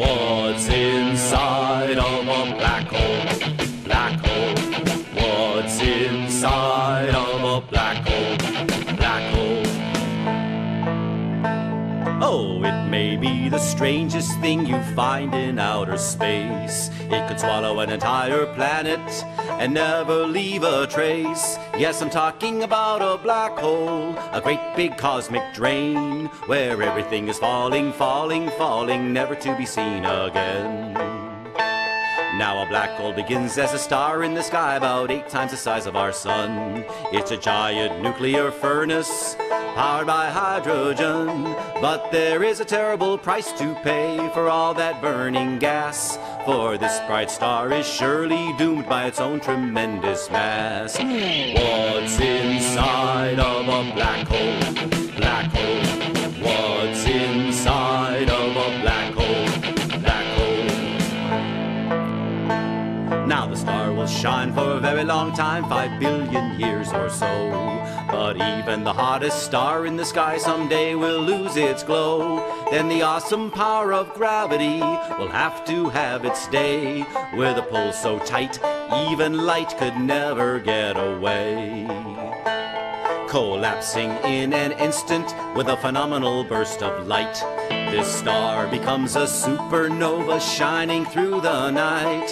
What's inside Oh, it may be the strangest thing you find in outer space. It could swallow an entire planet and never leave a trace. Yes, I'm talking about a black hole, a great big cosmic drain, where everything is falling, falling, falling, never to be seen again. Now a black hole begins as a star in the sky about eight times the size of our sun. It's a giant nuclear furnace powered by hydrogen. But there is a terrible price to pay for all that burning gas. For this bright star is surely doomed by its own tremendous mass. What's inside of a black hole? Shine for a very long time, five billion years or so. But even the hottest star in the sky someday will lose its glow. Then the awesome power of gravity will have to have its day. With a pull so tight, even light could never get away collapsing in an instant with a phenomenal burst of light. This star becomes a supernova shining through the night,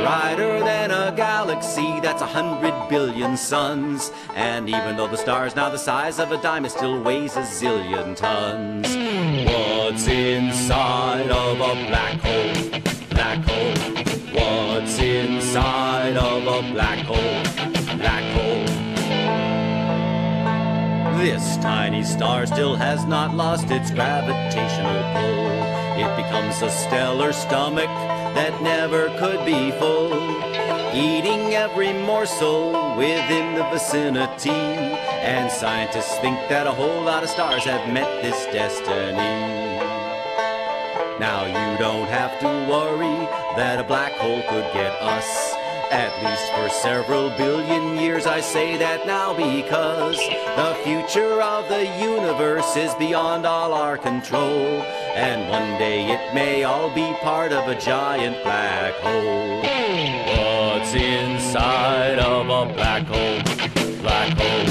brighter than a galaxy that's a hundred billion suns. And even though the star's now the size of a dime, it still weighs a zillion tons. What's inside of a black hole? Black hole. What's inside of a? Black hole. This tiny star still has not lost its gravitational pull. It becomes a stellar stomach that never could be full, eating every morsel within the vicinity. And scientists think that a whole lot of stars have met this destiny. Now you don't have to worry that a black hole could get us. At least for several billion years, I say that now because the future of the universe is beyond all our control. And one day it may all be part of a giant black hole. What's inside of a black hole? Black hole.